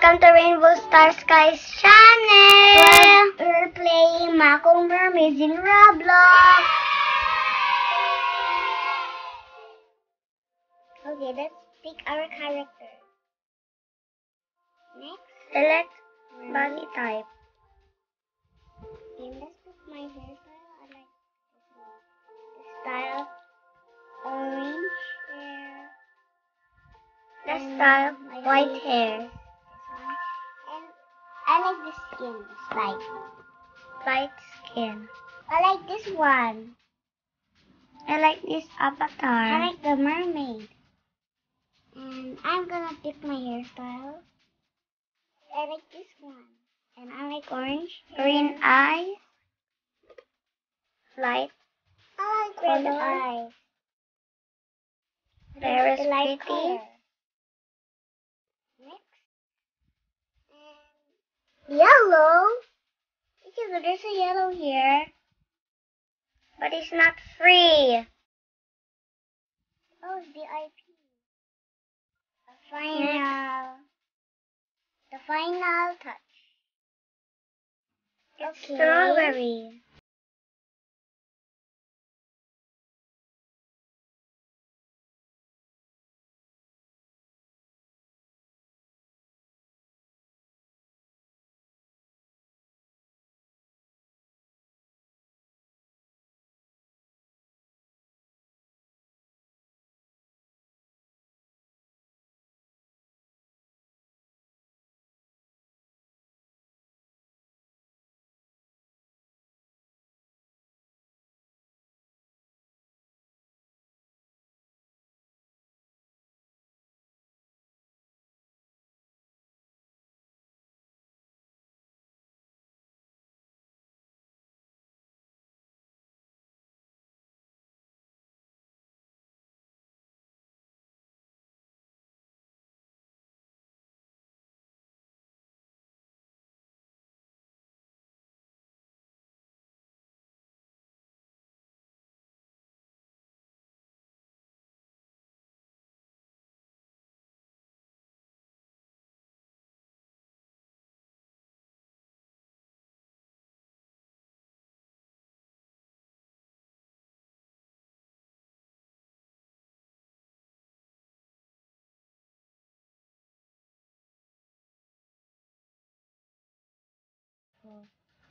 Welcome to Rainbow Star Sky's channel! We're playing Mako Mermaids in Roblox! Okay, let's pick our character. Next, select body type. Okay, let's pick my hairstyle. I like this style, orange hair. Mm, style, white hair. Skin. Light. Light skin. I like this one. I like this avatar. I like the mermaid. And I'm gonna pick my hairstyle. I like this one. And I like orange. green eyes. Light. I like red eyes. Hair is The light pretty. color. Next. And yellow. Because there's a yellow here. But it's not free. Oh, it's the The final. The final touch. It's Okay. strawberry.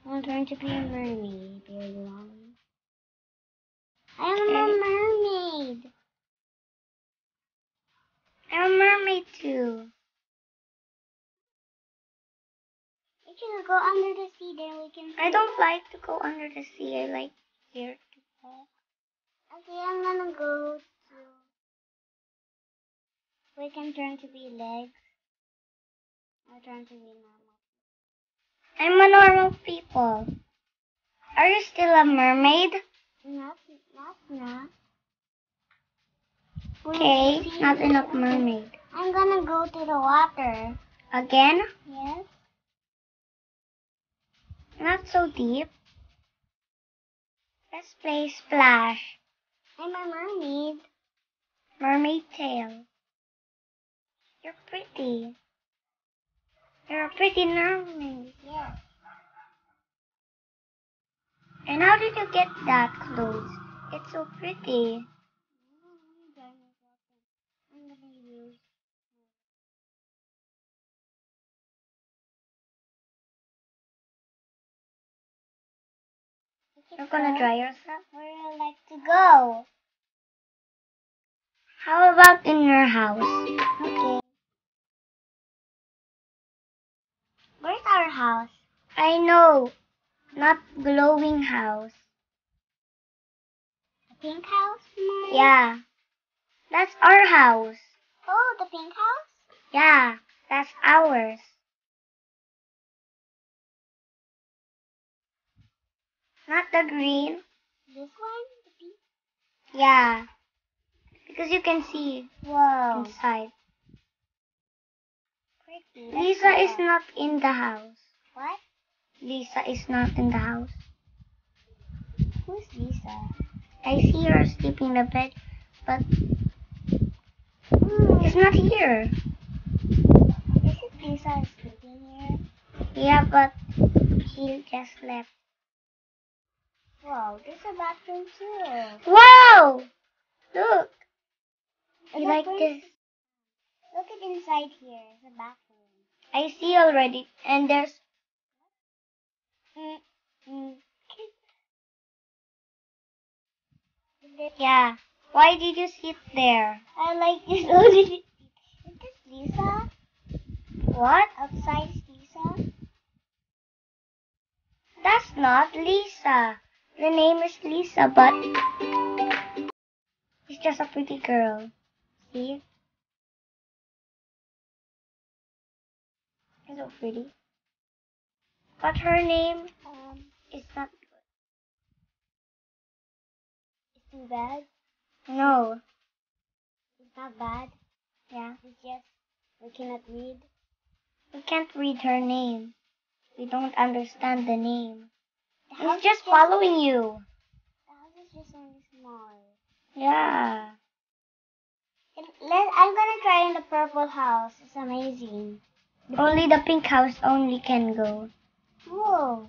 I'm trying to be a mermaid. Want me? I am a mermaid. I'm a mermaid too. We should go under the sea, then we can. I don't like to go under the sea. I like here to walk. Okay, I'm gonna go to. We can turn to be legs. I'll turn to be normal. I'm a normal people. Are you still a mermaid? Not, not, not. Okay, not enough mermaid. I'm gonna go to the water. Again? Yes. Not so deep. Let's play splash. I'm a mermaid. Mermaid tail. You're pretty. You're pretty mermaid. Yes. And how did you get that clothes? It's so pretty. I'm gonna use. You're gonna dry yourself? Where I like to go. How about in your house? Okay. Where's our house? I know. Not glowing house. The pink house? Mom? Yeah. That's our house. Oh, the pink house? Yeah, that's ours. Not the green. This one? The pink? Yeah. Because you can see Whoa. inside. Lisa is not in the house. What? Lisa is not in the house. Who's Lisa? I see her sleeping in the bed, but Mm, he's not here. Is it Lisa asleep? Yeah, but he just left. Wow, there's a bathroom too. Wow! Look! You like this? Look at inside here. It's a bathroom. I see already. And there's Mm, mm. yeah. Why did you sit there? I like this. Is this Lisa? What? Outside is Lisa? That's not Lisa. The name is Lisa, but she's just a pretty girl. See? So pretty. But her name Um, is not it's too bad. No. It's not bad. Yeah. It's just we cannot read. We can't read her name. We don't understand the name. The He's just following you. The house is just only small. Yeah. Let, I'm gonna try in the purple house. It's amazing. Only the pink house only can go. Whoa!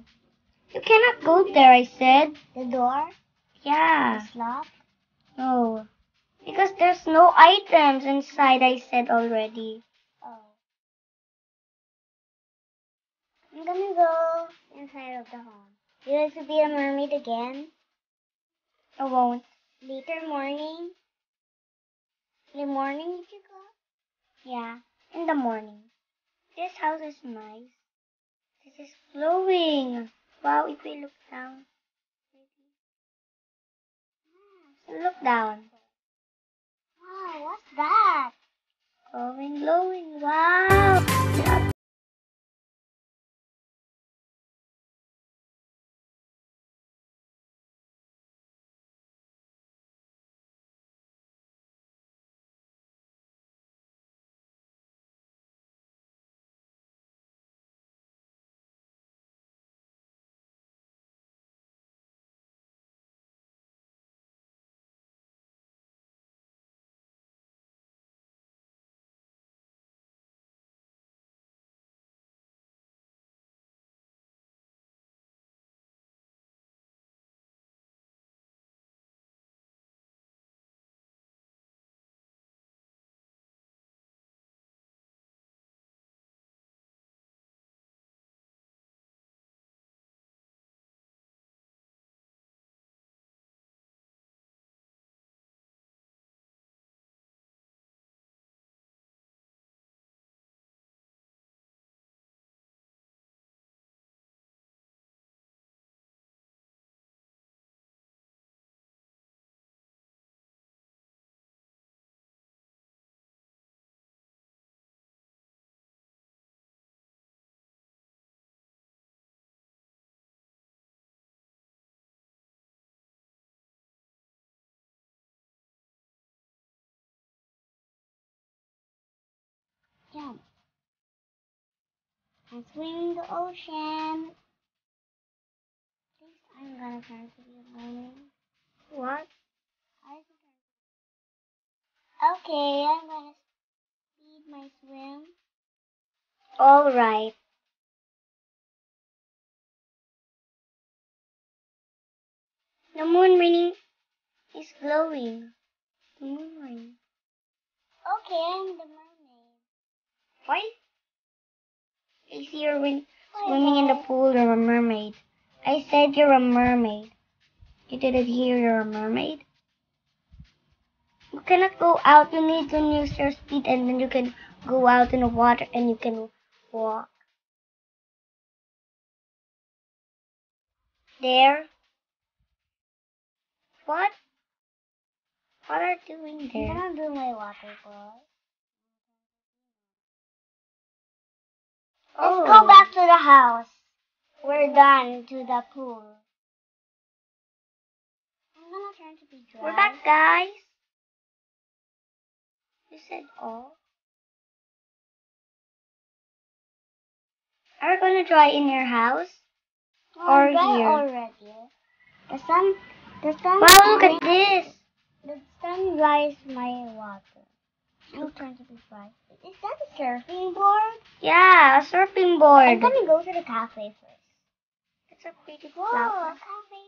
You cannot go there, I said. The door Yeah. is locked. No. Because there's no items inside, I said already. Oh. I'm gonna go inside of the home. You like to be a mermaid again? I won't. Later morning? In the morning you go? Yeah. In the morning. This house is nice. This is glowing. Wow, if we look down. Look down. Wow, what's that? Glowing, glowing. Wow. I'm swimming the ocean. Please, I'm gonna turn to be a mermaid. What? I Okay, I'm gonna speed my swim. All right. The moon ring is glowing. The moon ring. Okay, I'm the mermaid. Why? I see you're swimming in the pool. You're a mermaid. I said you're a mermaid. You didn't hear you're a mermaid? You cannot go out. You need to use your speed and then you can go out in the water and you can walk. There. What? What are you doing there? I'm there? gonna do my waterfall. Oh. Let's go oh. back to the house. We're done to the pool. I'm gonna turn to be dry. We're back, guys. You said all. Are we gonna dry in your house? Oh, or dry here. already. The sun, the sun. Wow, look at this. The sun dries my water. I'm turn to be bright. Is that a surfing board? Yeah, a surfing I'm gonna go to the cafe first. It's a pretty Whoa, flower. a cafe.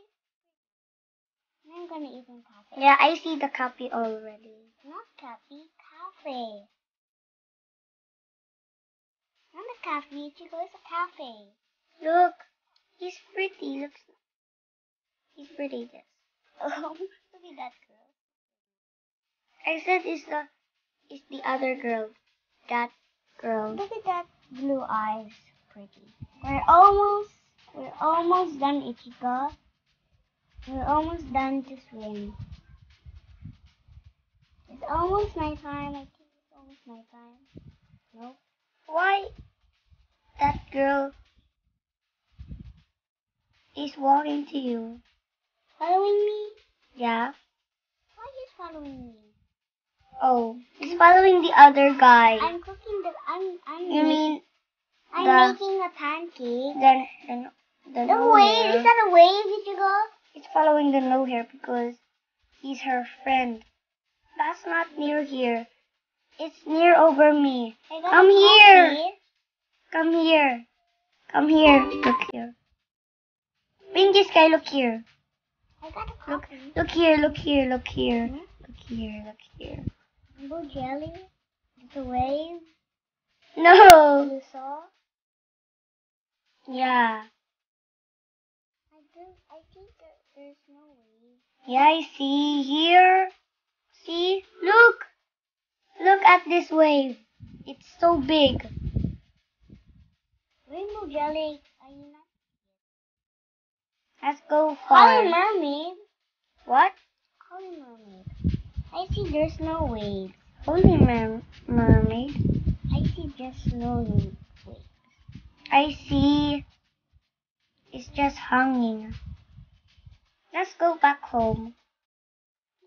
I'm gonna eat in cafe. Yeah, I see the copy already. Not cafe, cafe. Not a cafe, Chico, it's a cafe. Look, he's pretty. Looks, he's pretty. Yes. Oh, look at that girl. I said it's the, it's the other girl. That girl. Look at that blue eyes. Pretty. We're almost, we're almost done, Ichigo. We're almost done to swim. It's almost my time. I think it's almost my time. Nope. Why that girl is walking to you? Following me? Yeah. Why is following me? Oh, he's following the other guy. I'm cooking the. I'm. I'm. you mean I'm the- making a pancake. the the, the The no wave hair? is that a wave, Ichigo? He's following the no hair because he's her friend. That's not near here. It's near over me. Come here. coffee. Come here. Come here. Look here. Pinky Sky, look here. I got a Look, coffee. look here, look here, look here. Hmm? Look here, look here. Rainbow jelly. A wave. No. You saw? Yeah. I do. I think that there's no wave. Yeah, I see here. See? Look. Look at this wave. It's so big. Rainbow jelly. Are you not? Let's go Call a far. mermaid. What? Call a mermaid. I see there's no wave. Holy mer- mermaid. I see just no wave. I see. It's just hanging. Let's go back home.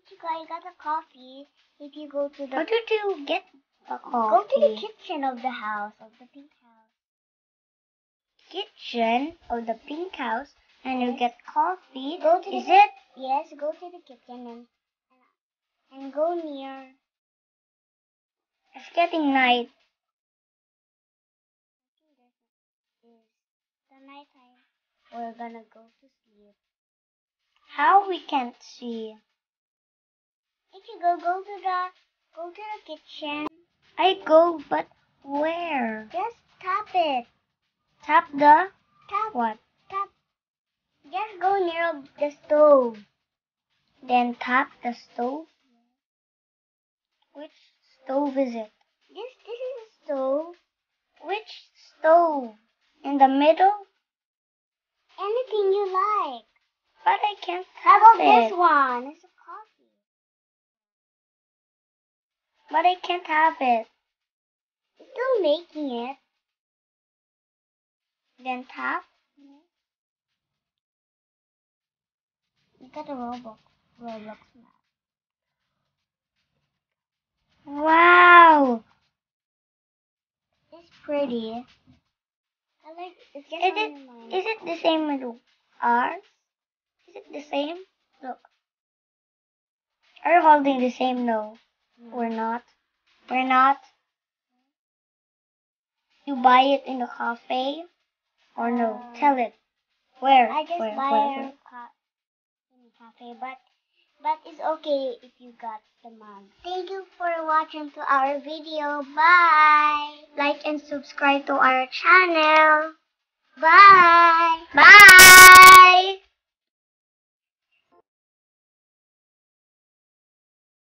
Chico, I got a coffee. If you go to the What did you get? The go to the kitchen of the house of the pink house. kitchen of the pink house and you get coffee. Go to the- Is it? Yes, go to the kitchen and go near. It's getting night. Is the nighttime. We're gonna go to sleep. How we can't see? If you go go to the go to the kitchen, I go, but where? just tap it. Tap the Tap what? tap. Just go near the stove. Then tap the stove. Which stove is it? This this is a stove. Which stove? In the middle? Anything you like. But I can't How about it. this one? It's a coffee. But I can't have it. It's still making it. Then tap. You got a Roblox Roblox map. Wow. It's pretty. I like it's Is it is it the same with ours? Is it the same? Look. Are you holding the same? No. We're not. We're not. You buy it in the cafe? Or no? Uh, Tell it. Where? I just where, buy where, a where? ca- in a cafe, but but it's okay if you got the mug. Thank you for watching to our video. Bye! Like and subscribe to our channel. Bye! Bye!